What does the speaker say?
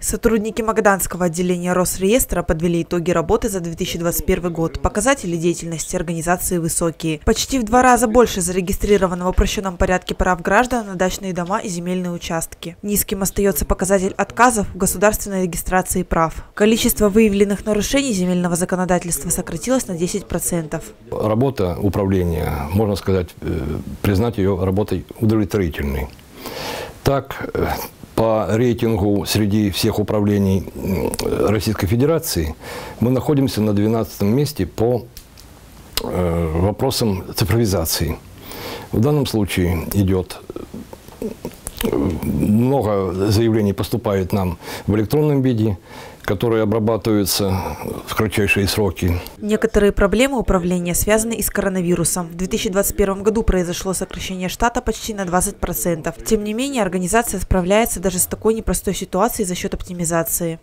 Сотрудники Магаданского отделения Росреестра подвели итоги работы за 2021 год. Показатели деятельности организации высокие. Почти в два раза больше зарегистрировано в упрощенном порядке прав граждан на дачные дома и земельные участки. Низким остается показатель отказов в государственной регистрации прав. Количество выявленных нарушений земельного законодательства сократилось на 10%. Работа управления, можно сказать, э, признать ее работой удовлетворительной. Так, э, по рейтингу среди всех управлений Российской Федерации мы находимся на 12 месте по э, вопросам цифровизации. В данном случае идет много заявлений поступает нам в электронном виде которые обрабатываются в кратчайшие сроки. Некоторые проблемы управления связаны и с коронавирусом. В 2021 году произошло сокращение штата почти на 20%. Тем не менее, организация справляется даже с такой непростой ситуацией за счет оптимизации.